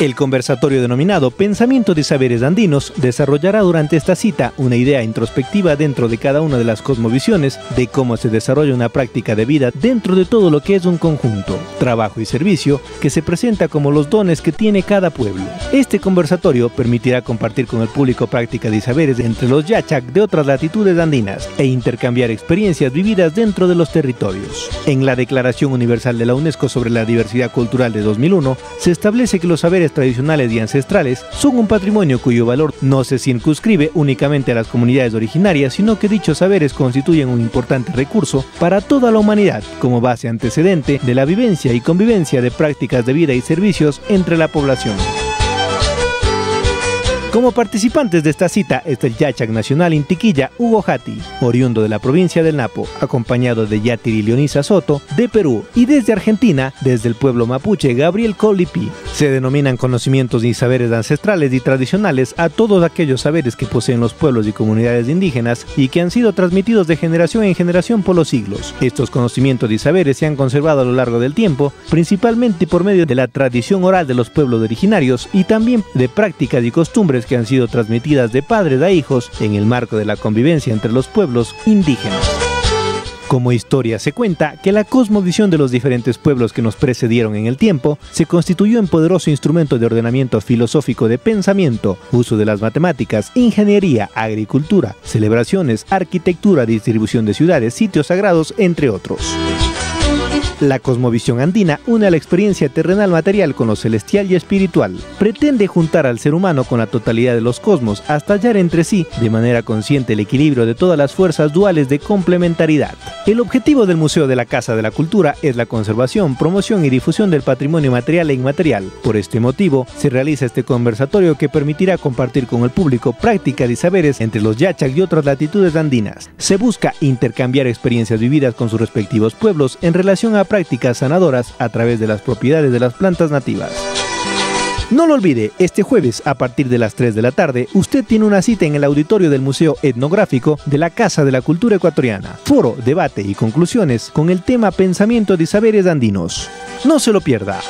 El conversatorio denominado Pensamiento de Saberes Andinos desarrollará durante esta cita una idea introspectiva dentro de cada una de las cosmovisiones de cómo se desarrolla una práctica de vida dentro de todo lo que es un conjunto, trabajo y servicio que se presenta como los dones que tiene cada pueblo. Este conversatorio permitirá compartir con el público prácticas y saberes entre los yachak de otras latitudes andinas e intercambiar experiencias vividas dentro de los territorios. En la Declaración Universal de la UNESCO sobre la Diversidad Cultural de 2001 se establece que los saberes tradicionales y ancestrales son un patrimonio cuyo valor no se circunscribe únicamente a las comunidades originarias, sino que dichos saberes constituyen un importante recurso para toda la humanidad como base antecedente de la vivencia y convivencia de prácticas de vida y servicios entre la población. Como participantes de esta cita está el Yachak Nacional Intiquilla Hugo Jati, oriundo de la provincia del Napo, acompañado de Yatiri Leonisa Soto, de Perú, y desde Argentina, desde el pueblo mapuche Gabriel Colipi. Se denominan conocimientos y saberes ancestrales y tradicionales a todos aquellos saberes que poseen los pueblos y comunidades indígenas y que han sido transmitidos de generación en generación por los siglos. Estos conocimientos y saberes se han conservado a lo largo del tiempo, principalmente por medio de la tradición oral de los pueblos originarios y también de prácticas y costumbres que han sido transmitidas de padres a hijos en el marco de la convivencia entre los pueblos indígenas. Como historia se cuenta que la cosmovisión de los diferentes pueblos que nos precedieron en el tiempo se constituyó en poderoso instrumento de ordenamiento filosófico de pensamiento, uso de las matemáticas, ingeniería, agricultura, celebraciones, arquitectura, distribución de ciudades, sitios sagrados, entre otros. La cosmovisión andina une la experiencia terrenal material con lo celestial y espiritual. Pretende juntar al ser humano con la totalidad de los cosmos hasta hallar entre sí, de manera consciente, el equilibrio de todas las fuerzas duales de complementariedad. El objetivo del Museo de la Casa de la Cultura es la conservación, promoción y difusión del patrimonio material e inmaterial. Por este motivo, se realiza este conversatorio que permitirá compartir con el público prácticas y saberes entre los yachak y otras latitudes andinas. Se busca intercambiar experiencias vividas con sus respectivos pueblos en relación a prácticas sanadoras a través de las propiedades de las plantas nativas. No lo olvide, este jueves a partir de las 3 de la tarde, usted tiene una cita en el auditorio del Museo Etnográfico de la Casa de la Cultura Ecuatoriana. Foro, debate y conclusiones con el tema Pensamiento de Saberes Andinos. No se lo pierda.